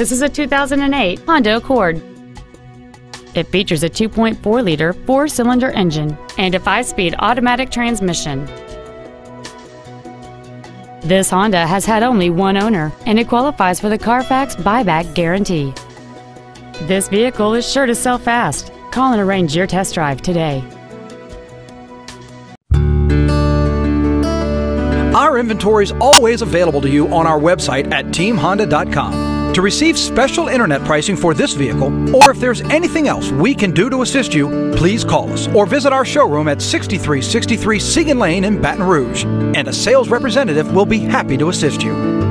This is a 2008 Honda Accord. It features a 2.4 liter four cylinder engine and a 5 speed automatic transmission. This Honda has had only one owner and it qualifies for the Carfax buyback guarantee. This vehicle is sure to sell fast. Call and arrange your test drive today. Our inventory is always available to you on our website at teamhonda.com. To receive special internet pricing for this vehicle, or if there's anything else we can do to assist you, please call us or visit our showroom at 6363 Siegen Lane in Baton Rouge, and a sales representative will be happy to assist you.